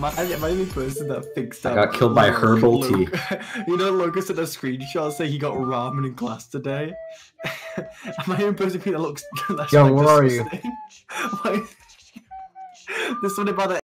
My I, am the only person that thinks that? I got killed by herbal tea. you know, Lucas sent a screenshot saying he got ramen in class today. am I the only person that looks? That's Yo, like where are you? This one about the.